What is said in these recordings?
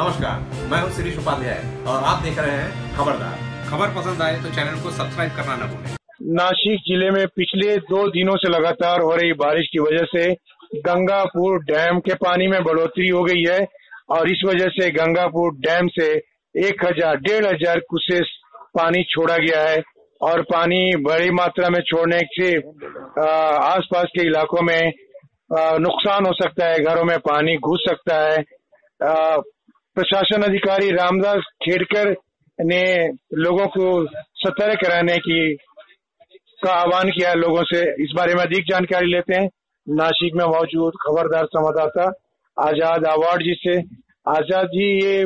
नमस्कार, मैं हूँ शिरीष उपाध्याय और आप देख रहे हैं खबरदार। खबर पसंद आए तो चैनल को सब्सक्राइब करना न भूलें। नासिक ज़िले में पिछले दो दिनों से लगातार हो रही बारिश की वजह से गंगापुर डैम के पानी में बढ़ोतरी हो गई है और इस वजह से गंगापुर डैम से एक हज़ार, डेढ़ हज़ार कुसेस पानी छोड़ा गया है और पानी बड़ी मात्रा में छोड़ने से आसपास के इलाकों में नुकसान हो सकता है, घरों में पानी घुस सकता है। प्रशासन अधिकारी रामदास खेड़कर ने लोगों को सतर्क रहने की, का आह्वान किया। लोगों से इस बारे में अधिक जानकारी लेते हैं। नासिक में मौजूद खबरदार संवाददाता आज़ाद अवार्ड जी से। आज़ाद जी, ये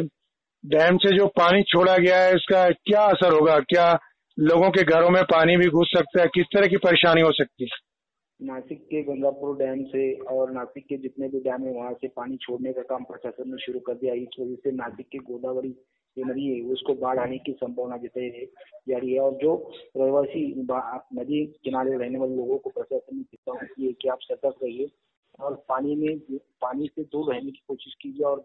डैम से जो पानी छोड़ा गया है उसका क्या असर होगा? क्या लोगों के घरों में पानी भी घुस सकता है? किस तरह की परेशानी हो सकती है? नासिक के गंगापुर डैम से और नासिक के जितने भी डैम है, वहाँ से पानी छोड़ने का काम प्रशासन ने शुरू कर दिया। इस वजह से नासिक की गोदावरी जो नदी है, उसको बाढ़ आने की संभावना जताई जा रही है। और जो रहवासी नदी किनारे रहने वाले लोगों को प्रशासन ने चेतावनी की है कि आप सतर्क रहिए और पानी में, पानी से दूर रहने की कोशिश कीजिए और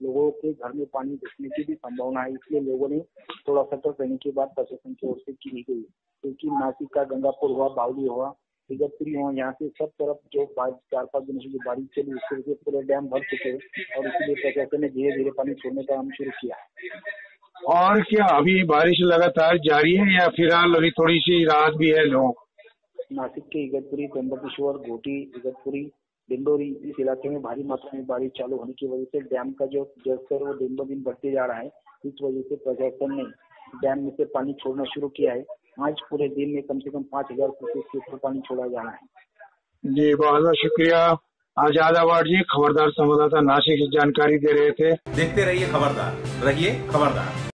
लोगों के घर में पानी घुसने की भी संभावना है। इसलिए लोगों ने थोड़ा सतर्क रहने के बाद प्रशासन की ओर से की गई क्योंकि नासिक का गंगापुर हुआ, बावली हुआ इगतपुरी हो यहाँ से सब तरफ़ जो चार पाँच दिनों से जो बारिश चली उसकी वजह से पूरे डैम भर चुके हैं और इसलिए प्रशासन ने धीरे धीरे पानी छोड़ने का काम शुरू किया और क्या अभी बारिश लगातार जारी है या फ़िलहाल अभी थोड़ी सी राहत भी है लोगों नासिक के इगतपुरी त्र्यंबकेश्वर घोटी इगतपुरी डिंडोरी इस इलाके में भारी मात्रा में बारिश चालू होने की वजह से डैम का जो जलस्तर वो दिन ब दिन बढ़ते जा रहा है। इस वजह से प्रशासन ने डैम में से पानी छोड़ना शुरू किया है। आज पूरे दिन में कम से कम पाँच हज़ार क्यूसेक के ऊपर पानी छोड़ा जाना है। जी बहुत बहुत शुक्रिया। आज़ाद अवार्ड जी खबरदार संवाददाता नासिक जानकारी दे रहे थे। देखते रहिए खबरदार। रहिए खबरदार।